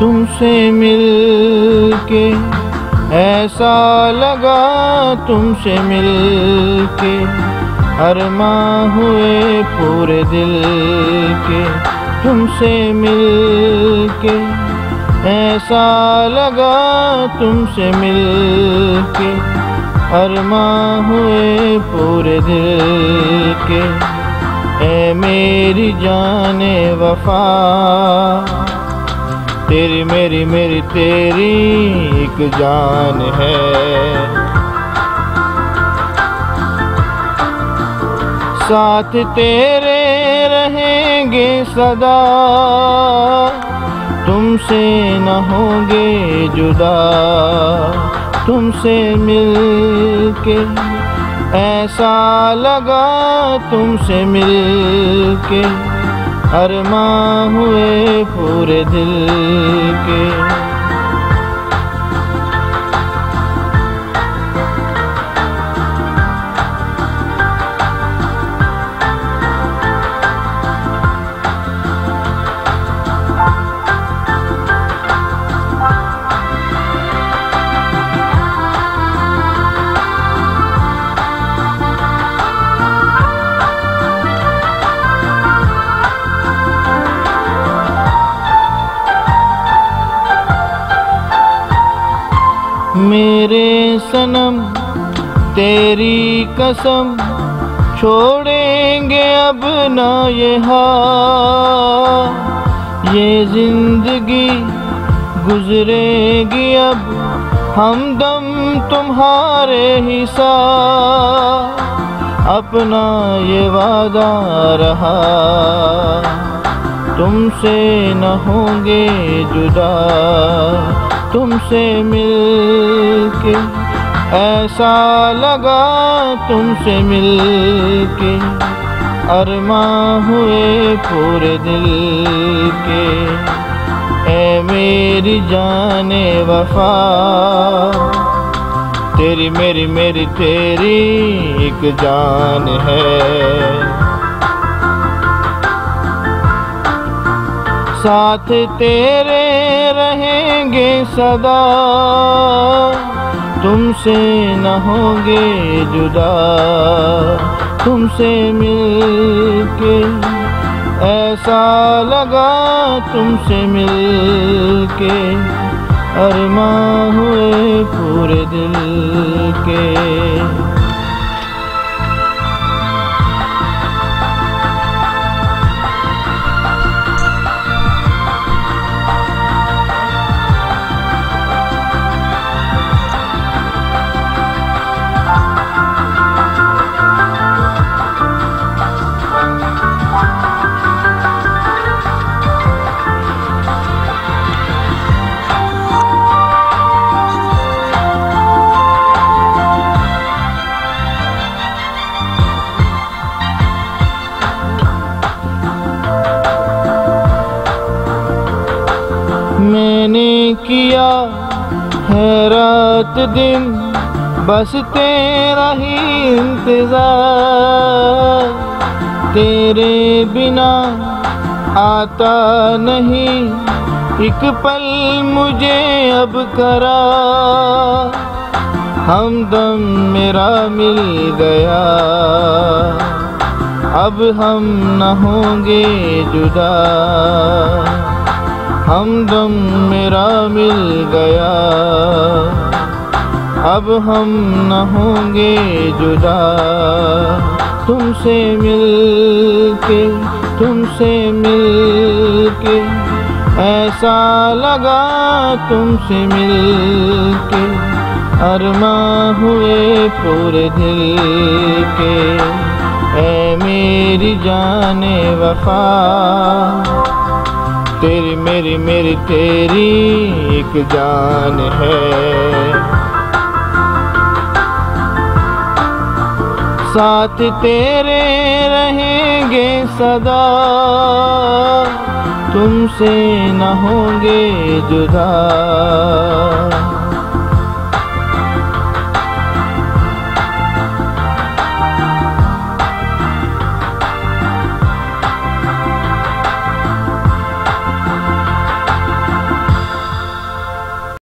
तुमसे मिल के ऐसा लगा तुमसे मिल के अरमा हुए पूरे दिल के, तुमसे मिल के ऐसा लगा तुमसे मिल के अरमा हुए पूरे दिल के ए मेरी जाने वफा। तेरी मेरी मेरी तेरी एक जान है। साथ तेरे रहेंगे सदा, तुमसे न होंगे जुदा, तुमसे मिल के ऐसा लगा तुमसे मिल के अरमा हुए पूरे दिल के। मेरे सनम, तेरी कसम छोड़ेंगे अब ना ये हाल ये ज़िंदगी गुजरेगी अब, हम दम तुम्हारे ही साथ अपना ये वादा रहा। तुमसे न होंगे जुदा, तुमसे मिल के ऐसा लगा तुमसे मिल के अरमा हुए पूरे दिल के। ए मेरी जाने वफा, तेरी मेरी मेरी तेरी एक जान है। साथ तेरे रहेंगे सदा। तुमसे न होंगे जुदा। तुमसे मिल के ऐसा लगा तुमसे मिल के अरमा हुए पूरे दिल के। किया है रात दिन, बस तेरा ही इंतज़ार। तेरे बिना आता नहीं, एक पल मुझे अब करा हमदम मेरा मिल गया, अब हम न होंगे जुदा। हमदम मेरा मिल गया। अब हम न होंगे जुदा। तुमसे मिल के तुमसे मिल के ऐसा लगा तुमसे मिल के अरमा हुए पूरे दिल के। ऐ मेरी जाने वफा। तेरी मेरी मेरी तेरी एक जान है। साथ तेरे रहेंगे सदा, तुमसे न होंगे जुदा।